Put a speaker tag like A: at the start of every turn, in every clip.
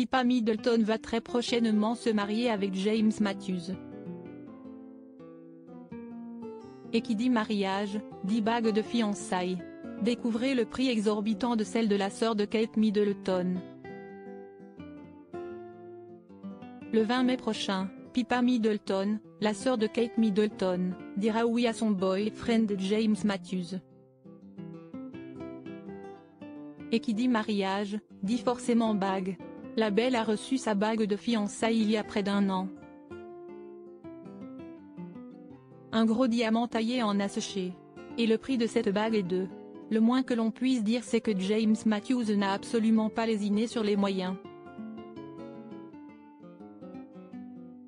A: Pippa Middleton va très prochainement se marier avec James Matthews. Et qui dit mariage, dit bague de fiançailles. Découvrez le prix exorbitant de celle de la sœur de Kate Middleton. Le 20 mai prochain, Pippa Middleton, la sœur de Kate Middleton, dira oui à son boyfriend James Matthews. Et qui dit mariage, dit forcément bague. La belle a reçu sa bague de fiançailles il y a près d'un an. Un gros diamant taillé en a séché. Et le prix de cette bague est de. Le moins que l'on puisse dire c'est que James Matthews n'a absolument pas lésiné sur les moyens.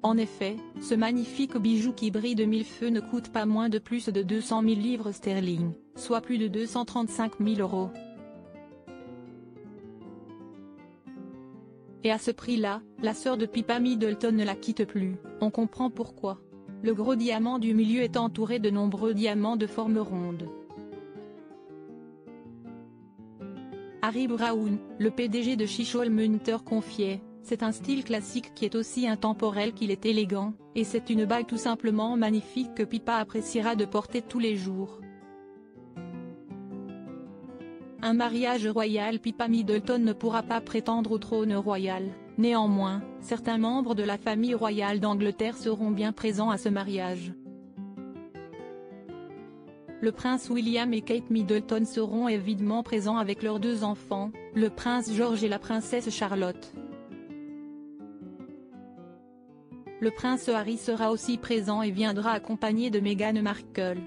A: En effet, ce magnifique bijou qui brille de mille feux ne coûte pas moins de plus de 200 000 livres sterling, soit plus de 235 000 euros. Et à ce prix-là, la sœur de Pippa Middleton ne la quitte plus, on comprend pourquoi. Le gros diamant du milieu est entouré de nombreux diamants de forme ronde. Harry Brown, le PDG de Chichol Munter confiait, c'est un style classique qui est aussi intemporel qu'il est élégant, et c'est une bague tout simplement magnifique que Pippa appréciera de porter tous les jours. Un mariage royal Pippa Middleton ne pourra pas prétendre au trône royal, néanmoins, certains membres de la famille royale d'Angleterre seront bien présents à ce mariage. Le prince William et Kate Middleton seront évidemment présents avec leurs deux enfants, le prince George et la princesse Charlotte. Le prince Harry sera aussi présent et viendra accompagné de Meghan Markle.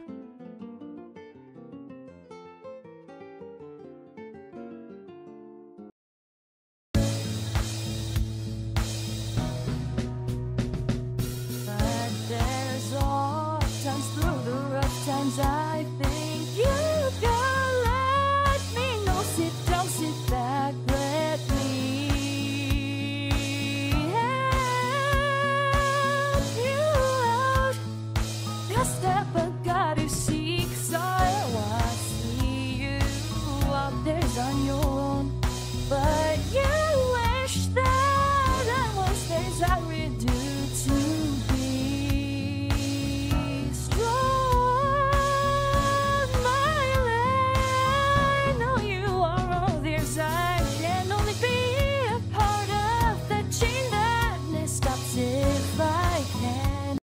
B: just the